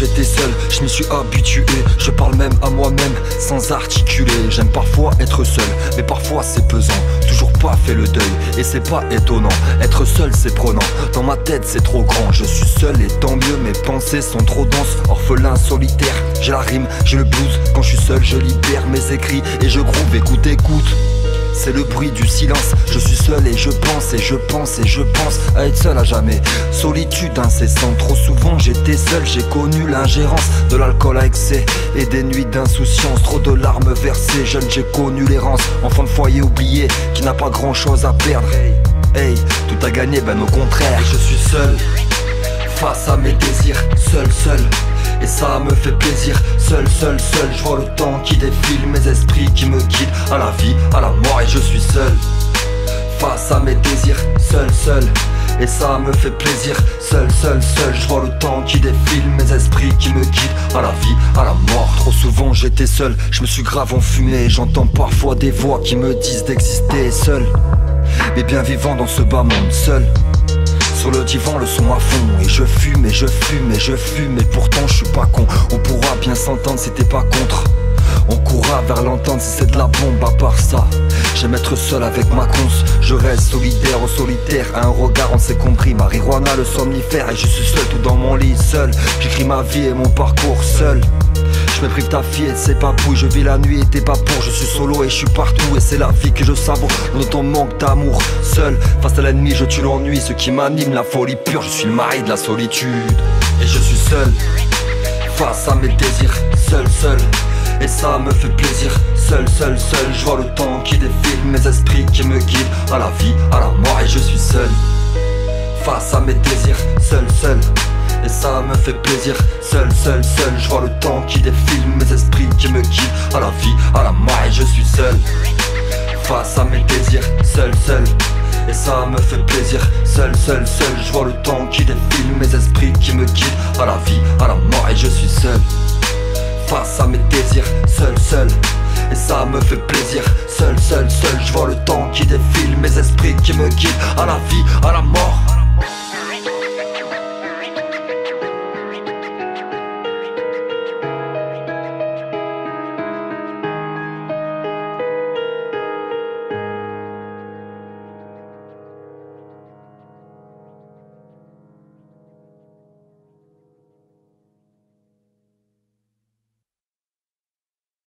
j'étais seul, je m'y suis habitué. Je parle même à moi-même sans articuler. J'aime parfois être seul, mais parfois c'est pesant. Toujours pas fait le deuil, et c'est pas étonnant. Être seul c'est prenant, dans ma tête c'est trop grand. Je suis seul et tant mieux, mes pensées sont trop denses. Orphelin solitaire, j'ai la rime, j'ai le blues. Quand je suis seul, je libère mes écrits et je groove. Écoute, écoute c'est le bruit du silence. Je suis seul et je pense et je pense et je pense à être seul à jamais. Solitude incessante, trop souvent j'étais seul, j'ai connu l'ingérence de l'alcool à excès et des nuits d'insouciance. Trop de larmes versées, jeune j'ai connu l'errance. Enfant de foyer oublié qui n'a pas grand chose à perdre. Hey, tout a gagné, ben au contraire. je suis seul face à mes désirs, seul, seul. Ça me fait plaisir, seul, seul, seul Je vois le temps qui défile, mes esprits qui me guident À la vie, à la mort et je suis seul. Face à mes désirs, seul, seul et ça me fait plaisir, seul, seul, seul Je vois le temps qui défile, mes esprits qui me guident À la vie, à la mort. Trop souvent j'étais seul, je me suis grave enfumé J'entends parfois des voix qui me disent d'exister seul. Mais bien vivant dans ce bas monde, seul sur le divan, le son à fond. Et je fume, et je fume, et je fume. Et pourtant, je suis pas con. On pourra bien s'entendre si t'es pas contre. On courra vers l'entente si c'est de la bombe à part ça J'aime être seul avec ma conce Je reste solidaire au solitaire un regard on s'est compris Marijuana le somnifère Et je suis seul tout dans mon lit seul J'écris ma vie et mon parcours seul je me prive ta fille et ses papouilles Je vis la nuit et t'es pas pour. Je suis solo et je suis partout Et c'est la vie que je savoure. Dans ton manque d'amour Seul. Face à l'ennemi je tue l'ennui. Ce qui m'anime la folie pure. Je suis le mari de la solitude. Et je suis seul. Face à mes désirs Seul seul. Et ça me fait plaisir. Seul, seul, seul, je vois le temps qui défile. Mes esprits qui me guident à la vie, à la mort. Et je suis seul. Face à mes désirs, seul, seul et ça me fait plaisir. Seul, seul, seul, je vois le temps qui défile. Mes esprits qui me guident à la vie, à la mort Et je suis seul. Face à mes désirs, seul, seul. Et ça me fait plaisir. Seul, seul, seul, je vois le temps qui défile. Mes esprits qui me guident à la vie, à la mort Et je suis seul. Face à mes désirs, seul, seul. Et ça me fait plaisir, seul, seul, seul. Je vois le temps qui défile, mes esprits qui me guident à la vie, à la mort.